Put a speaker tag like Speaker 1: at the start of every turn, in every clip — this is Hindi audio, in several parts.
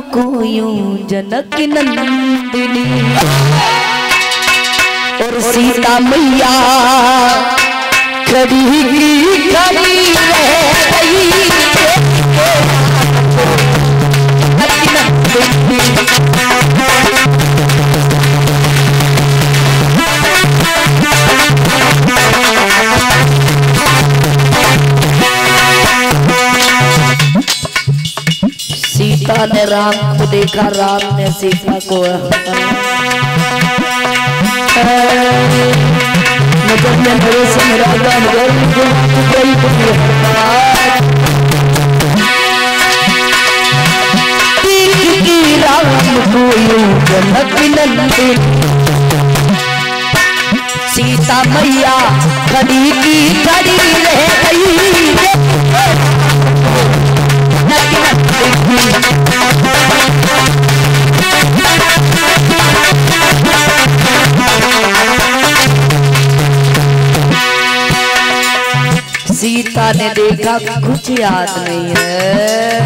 Speaker 1: को यूँ जनक नंदिनी। और सीता मैया खड़ी खड़ी रह गई। सीता ने राम को देखा राम ने सीता को नज़र में सीता मैया खड़ी की खड़ी रह गई। सीता ने देखा कुछ याद नहीं है।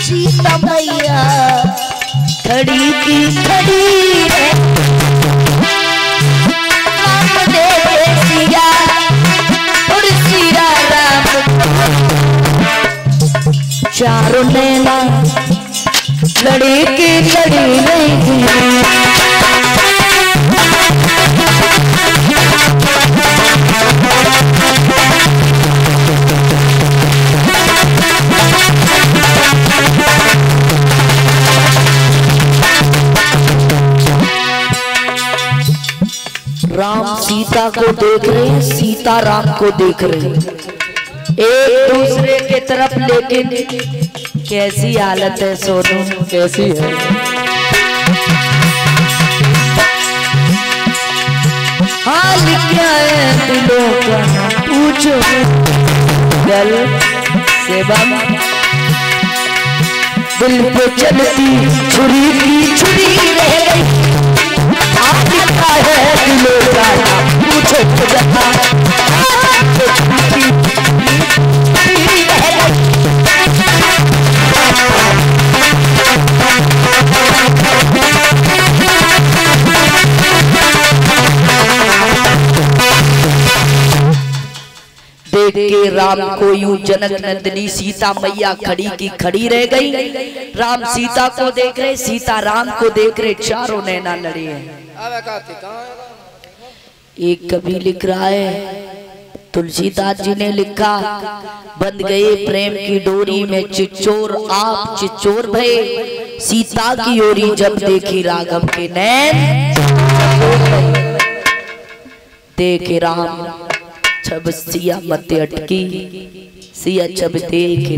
Speaker 1: सीता मैया खड़ी की खड़ी है। चारों नैना लड़ी की लड़ी नहीं राम सीता को देख रहे हैं सीता राम को देख रहे। हैं एक दूसरे के तरफ़ लेकिन कैसी हालत है सोनू?
Speaker 2: कैसी है?
Speaker 1: हाल क्या है दिलों का पूछो गल से दिल पे चलती छुरी की देख के राम को यूँ जनक नंदनी सीता मैया खड़ी की खड़ी रह गई। राम सीता को देख रहे, सीता राम को देख रहे, चारों नैना लड़े
Speaker 2: हैं।
Speaker 1: एक कवि लिख रहा है, तुलसीदास जी ने लिखा बंध गए प्रेम की डोरी में चिचोर, आप चिचोर भय। सीता की ओरी जब देखी राघव के नैन देखे राम। छब सिया मत अटकी। सिया छब देखे